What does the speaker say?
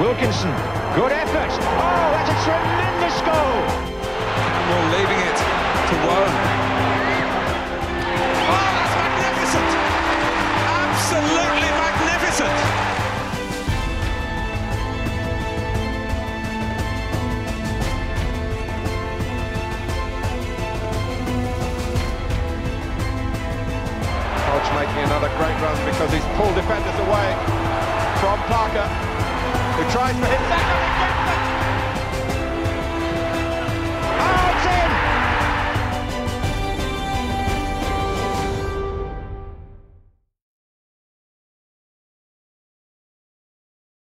Wilkinson, good effort. Oh, that's a tremendous goal. And we're leaving it to Woan. Oh, that's magnificent! Absolutely magnificent! Hodge making another great run because he's pulled defenders away from Parker, who tries to hit Saka